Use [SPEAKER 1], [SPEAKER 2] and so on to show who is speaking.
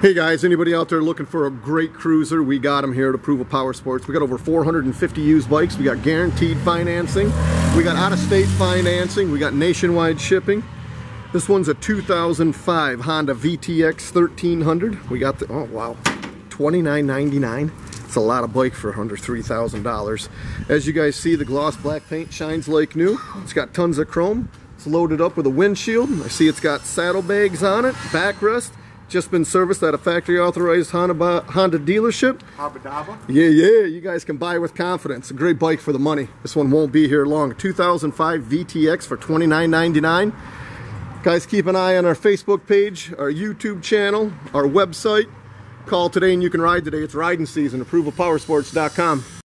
[SPEAKER 1] Hey guys, anybody out there looking for a great cruiser? We got them here at Approval Power Sports. We got over 450 used bikes. We got guaranteed financing. We got out-of-state financing. We got nationwide shipping. This one's a 2005 Honda VTX 1300. We got the, oh wow, $29.99. It's a lot of bike for under $3,000. As you guys see, the gloss black paint shines like new. It's got tons of chrome. It's loaded up with a windshield. I see it's got saddlebags on it, backrest just been serviced at a factory authorized Honda, Honda dealership.
[SPEAKER 2] Habba
[SPEAKER 1] Yeah, yeah, you guys can buy with confidence. A great bike for the money. This one won't be here long. 2005 VTX for $29.99. Guys, keep an eye on our Facebook page, our YouTube channel, our website. Call today and you can ride today. It's riding season. ApprovalPowersports.com.